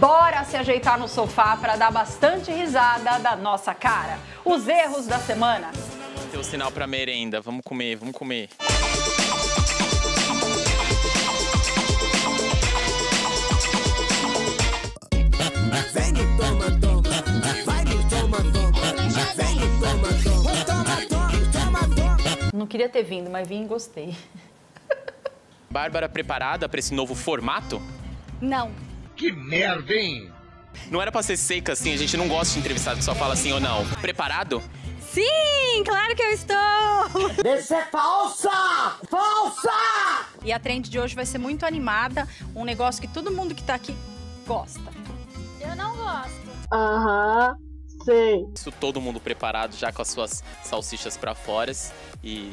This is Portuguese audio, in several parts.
Bora se ajeitar no sofá para dar bastante risada da nossa cara. Os erros da semana. Tem o sinal pra merenda. Vamos comer, vamos comer. Vem e toma, toma. Vai me toma, toma. Vem e toma, toma. Toma, toma, toma, toma. Não queria ter vindo, mas vim e gostei. Bárbara preparada pra esse novo formato? Não. Que merda, hein? Não era pra ser seca assim, a gente não gosta de entrevistado que só fala sim ou não. Preparado? Sim, claro que eu estou! Isso é falsa! Falsa! E a trend de hoje vai ser muito animada, um negócio que todo mundo que tá aqui gosta. Eu não gosto. Aham, sei. Isso todo mundo preparado já com as suas salsichas pra fora e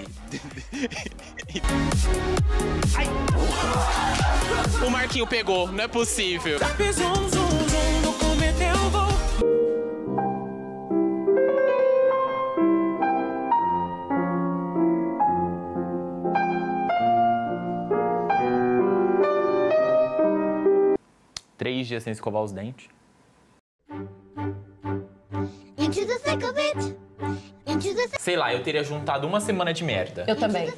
Ai. O Marquinho pegou, não é possível. Voo. Três dias sem escovar os dentes. Into the thick of it. Into the thick Sei lá, eu teria juntado uma semana de merda. Eu também.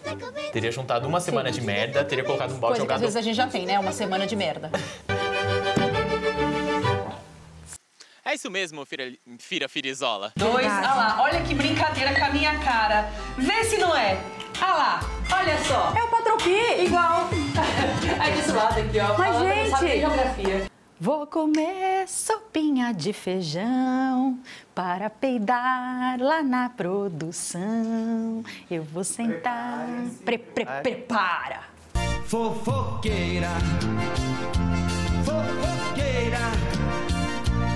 Teria juntado uma semana de merda, teria colocado um balde Coisa que às jogado. vezes a gente já tem, né? Uma semana de merda. É isso mesmo, Fira, Fira Firizola. Dois, olha lá, olha que brincadeira com a minha cara. Vê se não é. Olha lá, olha só. É o Patropi! Igual. Aí desse lado aqui, ó. Mas, Ela não gente- sabe nem geografia. Vou comer sopinha de feijão para peidar lá na produção. Eu vou sentar. Pre, pre, prepara. Fofoqueira, fofoqueira.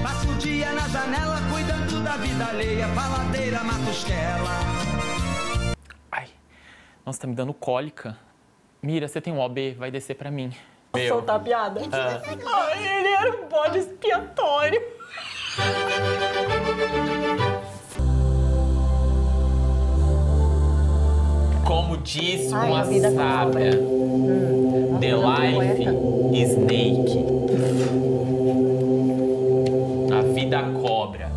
Passa o dia na janela cuidando da vida alheia. Faladeira, matusquela. Ai, nossa, tá me dando cólica. Mira, você tem um OB, vai descer pra mim. Meu. Soltar a piada. Ai, ele era um bode expiatório. Como diz Ai, uma a vida sábia, the life snake. A vida cobra.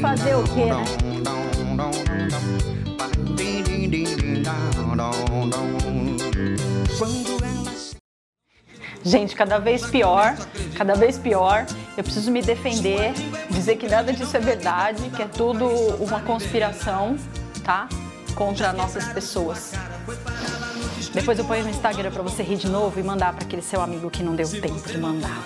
Fazer o quê, né? Gente, cada vez pior, cada vez pior. Eu preciso me defender, dizer que nada disso é verdade, que é tudo uma conspiração, tá? Contra nossas pessoas. Depois eu ponho no Instagram pra você rir de novo e mandar pra aquele seu amigo que não deu tempo de mandar.